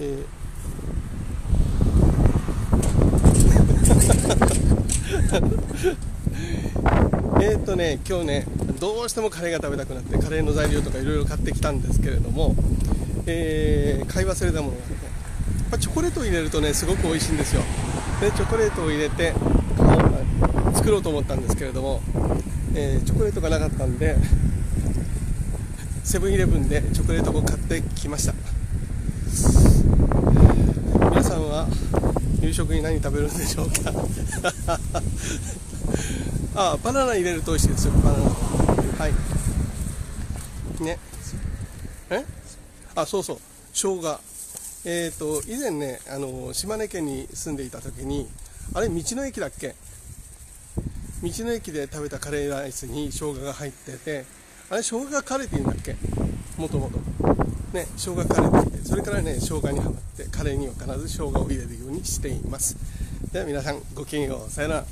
えー。えっとね今日ねどうしてもカレーが食べたくなってカレーの材料とかいろいろ買ってきたんですけれども、えー買い忘れたものがあってやっぱチョコレートを入れるとねすごく美味しいんですよ。でチョコレートを入れて作ろうと思ったんですけれども、えーチョコレートがなかったんでセブンイレブンでチョコレートを買ってきました皆さんは夕食に何食べるんでしょうか？あバナナ入れると美味しいですよ。バナナ。はい。ね。え？あそうそう。生姜。えっ、と以前ねあの島根県に住んでいた時にあれ道の駅だっけ？道の駅で食べたカレーライスに生姜が入っててあれ生姜カレーって言うんだっけ？もともとね生姜カレーっていてそれからね生姜にはまってカレーには必ず生姜を入れるようにしています。では皆さんごきげんよう。さよなら。